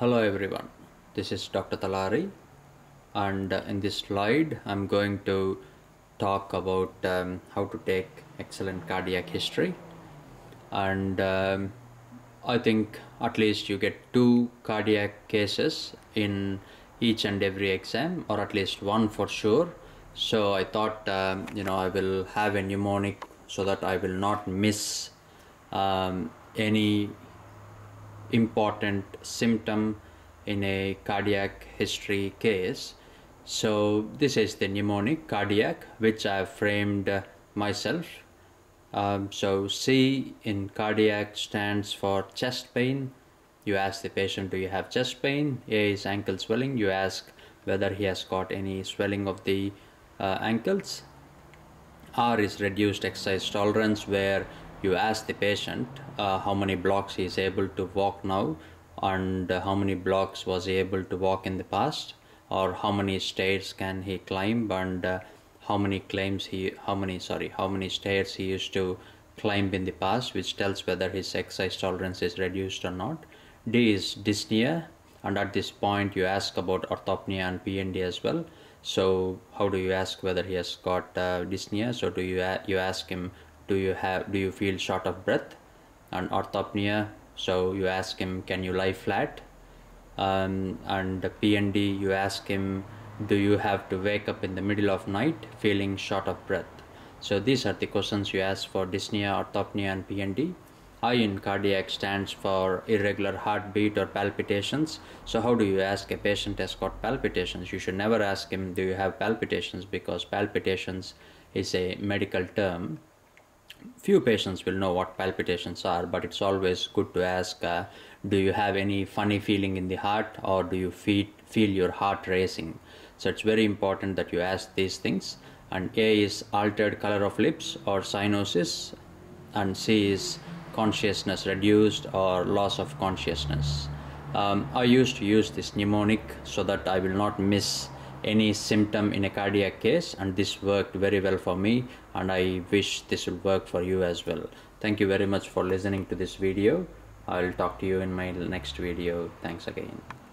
Hello everyone, this is Dr. Talari and uh, in this slide I'm going to talk about um, how to take excellent cardiac history and um, I think at least you get two cardiac cases in each and every exam or at least one for sure so I thought um, you know I will have a mnemonic so that I will not miss um, any important symptom in a cardiac history case. So this is the mnemonic cardiac which I have framed uh, myself. Um, so C in cardiac stands for chest pain. You ask the patient do you have chest pain? A is ankle swelling. You ask whether he has got any swelling of the uh, ankles. R is reduced exercise tolerance where you ask the patient uh, how many blocks he is able to walk now and how many blocks was he able to walk in the past or how many stairs can he climb and uh, how many claims he how many sorry how many stairs he used to climb in the past which tells whether his exercise tolerance is reduced or not. D is dyspnea and at this point you ask about orthopnea and pnd as well. So how do you ask whether he has got uh, dyspnea? So do you you ask him do you have do you feel short of breath and orthopnea so you ask him can you lie flat um, and pnd you ask him do you have to wake up in the middle of night feeling short of breath so these are the questions you ask for dyspnea orthopnea and pnd I in cardiac stands for irregular heartbeat or palpitations. So how do you ask a patient has got palpitations? You should never ask him, do you have palpitations? Because palpitations is a medical term few patients will know what palpitations are but it's always good to ask uh, do you have any funny feeling in the heart or do you feel, feel your heart racing? So it's very important that you ask these things. And a is altered color of lips or cyanosis and c is consciousness reduced or loss of consciousness. Um, i used to use this mnemonic so that i will not miss any symptom in a cardiac case and this worked very well for me and I wish this will work for you as well. Thank you very much for listening to this video. I'll talk to you in my next video. Thanks again.